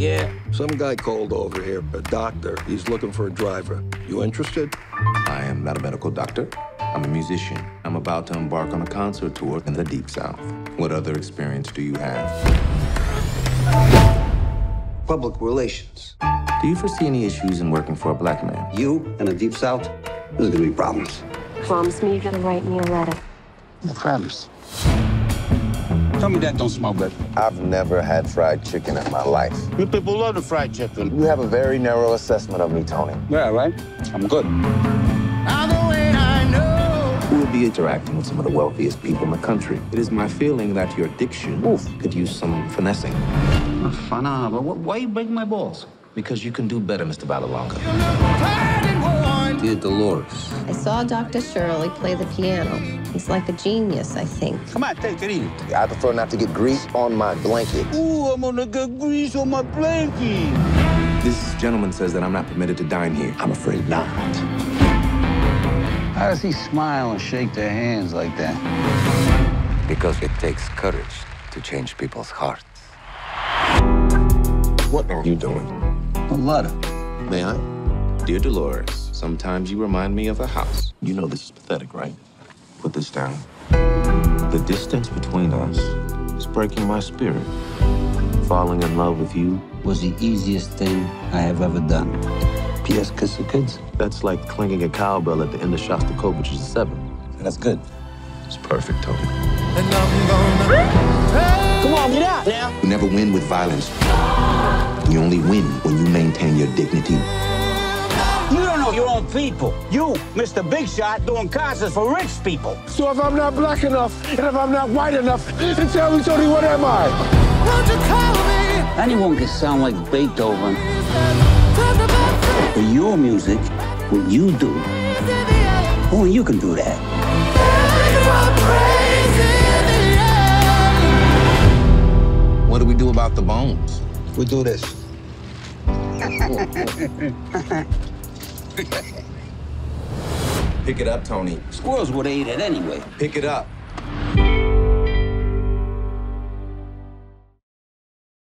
Yeah. Some guy called over here, a doctor. He's looking for a driver. You interested? I am not a medical doctor. I'm a musician. I'm about to embark on a concert tour in the Deep South. What other experience do you have? Public relations. Do you foresee any issues in working for a black man? You in the Deep South, there's gonna be problems. Promise me you're gonna write me a letter. I promise. Tell me that don't smell good. I've never had fried chicken in my life. You people love the fried chicken. You have a very narrow assessment of me, Tony. Yeah, right? I'm good. I'm only I know. We will be interacting with some of the wealthiest people in the country. It is my feeling that your diction oof, could use some finessing. Fun, but why you breaking my balls? Because you can do better, Mr. Vallelonga. Dear Dolores. I saw Dr. Shirley play the piano. He's like a genius, I think. Come on, take it easy. I prefer not to get grease on my blanket. Ooh, I'm gonna get grease on my blanket. This gentleman says that I'm not permitted to dine here. I'm afraid not. How does he smile and shake their hands like that? Because it takes courage to change people's hearts. What are you doing? A letter. May I? Dear Dolores, sometimes you remind me of a house. You know this is pathetic, right? Put this down. The distance between us is breaking my spirit. Falling in love with you, Was the easiest thing I have ever done. P.S. Kiss the kids. that's like clanging a cowbell at the end of Shostakovich's Seven. That's good. It's perfect, Tony. Come on, get out now. You never win with violence. You only win when you maintain your dignity. You don't know your own people. You, Mr. Big Shot, doing concerts for rich people. So if I'm not black enough and if I'm not white enough, then tell me, Tony, what am I? Anyone can sound like Beethoven. But your music, what you do, only you can do that. What do we do about the bones? We do this. Pick it up, Tony. Squirrels would have ate it anyway. Pick it up.